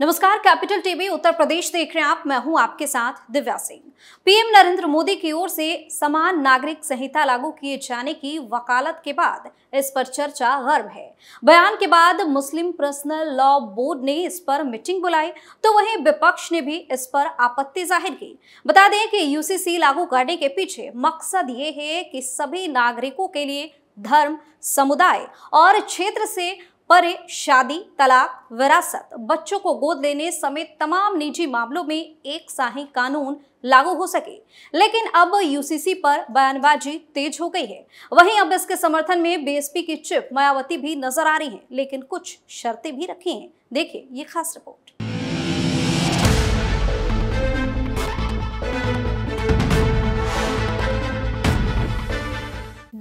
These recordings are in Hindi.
नमस्कार, कैपिटल टीवी, उत्तर प्रदेश देख रहे हैं आप। मैं हूँ आपके साथ दिव्या सिंह। पीएम नरेंद्र मोदी की ओर से समान नागरिक संहिता लागू किए जाने की वकालत के बाद इस पर चर्चा गर्म है। बयान के बाद मुस्लिम पर्सनल लॉ बोर्ड ने इस पर मीटिंग बुलाई तो वहीं विपक्ष ने भी इस पर आपत्ति ज़ाहिर की। बता दें कि यूसीसी लागू करने के पीछे मकसद ये है कि सभी नागरिकों के लिए धर्म, समुदाय और क्षेत्र से परे शादी, तलाक, विरासत, बच्चों को गोद लेने समेत तमाम निजी मामलों में एक साही कानून लागू हो सके। लेकिन अब यूसीसी पर बयानबाजी तेज हो गई है। वहीं अब इसके समर्थन में बीएसपी की चिप, मायावती भी नज़र आ रही हैं। लेकिन कुछ शर्तें भी रखी हैं। देखिए ये खास रिपोर्ट।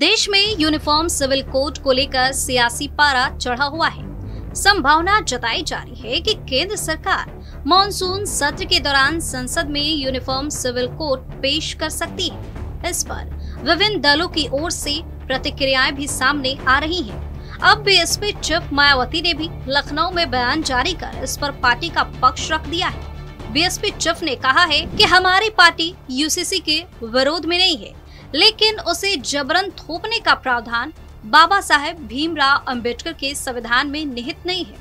देश में यूनिफॉर्म सिविल कोड को लेकर सियासी पारा चढ़ा हुआ है। संभावना जताई जा रही है कि केंद्र सरकार मॉनसून सत्र के दौरान संसद में यूनिफॉर्म सिविल कोड पेश कर सकती है। इस पर विभिन्न दलों की ओर से प्रतिक्रियाएँ भी सामने आ रही हैं। अब बीएसपी चीफ मायावती ने भी लखनऊ में बयान जारी कर इस पर पार्टी का पक्ष रख दिया है। बीएसपी चीफ ने कहा है कि हमारी पार्टी यूसीसी के विरोध में नहीं है। लेकिन उसे जबरन थोपने का प्रावधान बाबा साहेब भीमराव अंबेडकर के संविधान में निहित नहीं है।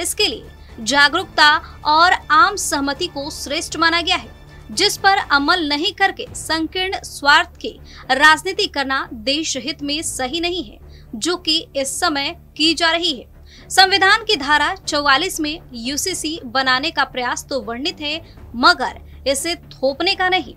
इसके लिए जागरूकता और आम सहमति को श्रेष्ठ माना गया है, जिस पर अमल नहीं करके संकीर्ण स्वार्थ की राजनीति करना देश हित में सही नहीं है, जो कि इस समय की जा रही है। संविधान की धारा 44 में यूसीसी बनाने का प्रयास तो वर्णित है, मगर इसे थोपने का नहीं।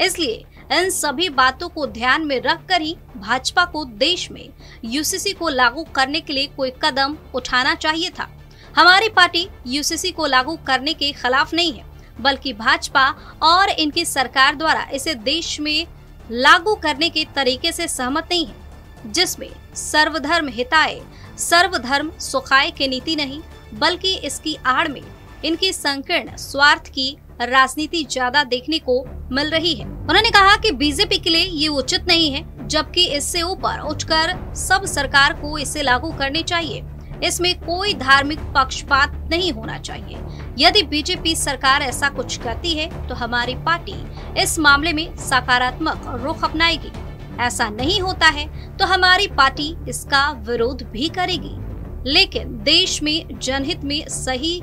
इसलिए इन सभी बातों को ध्यान में रखकर ही भाजपा को देश में यूसीसी को लागू करने के लिए कोई कदम उठाना चाहिए था। हमारी पार्टी यूसीसी को लागू करने के खिलाफ नहीं है, बल्कि भाजपा और इनकी सरकार द्वारा इसे देश में लागू करने के तरीके से सहमत नहीं है, जिसमें सर्वधर्म हिताय, सर्वधर्म सुखाय की नीति नहीं, बल्कि इसकी आड़ में इनकी संकीर्ण स्वार्थ की राजनीति ज़्यादा देखने को मिल रही है। उन्होंने कहा कि बीजेपी के लिए ये उचित नहीं है, जबकि इससे ऊपर उठकर सब सरकार को इसे लागू करने चाहिए। इसमें कोई धार्मिक पक्षपात नहीं होना चाहिए। यदि बीजेपी सरकार ऐसा कुछ करती है तो हमारी पार्टी इस मामले में सकारात्मक रुख अपनाएगी। ऐसा नहीं होता है तो हमारी पार्टी इसका विरोध भी करेगी। लेकिन देश में जनहित में सही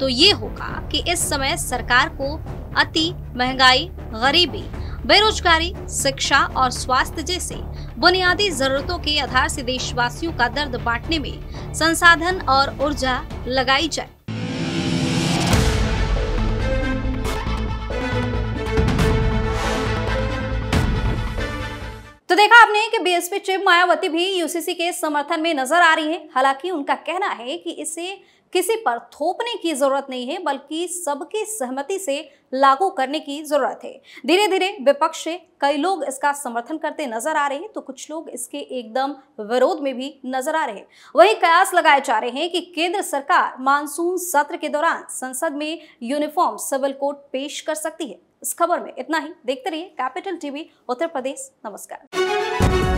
तो ये होगा कि इस समय सरकार को अति महँगाई, गरीबी, बेरोजगारी, शिक्षा और स्वास्थ्य जैसे बुनियादी जरूरतों के आधार से देशवासियों का दर्द बांटने में संसाधन और ऊर्जा लगाई जाए। तो देखा आपने कि बीएसपी चीफ मायावती भी यूसीसी के समर्थन में नज़र आ रही हैं। हालाँकि उनका कहना है कि इसे किसी पर थोपने की ज़रूरत नहीं है, बल्कि सबकी सहमति से लागू करने की ज़रूरत है। धीरे धीरे विपक्ष से कई लोग इसका समर्थन करते नज़र आ रहे हैं तो कुछ लोग इसके एकदम विरोध में भी नज़र आ रहे हैं। वही कयास लगाए जा रहे हैं कि केंद्र सरकार मानसून सत्र के दौरान संसद में यूनिफॉर्म सिविल कोड पेश कर सकती है। इस खबर में इतना ही, देखते रहिए कैपिटल टीवी, उत्तर प्रदेश। नमस्कार।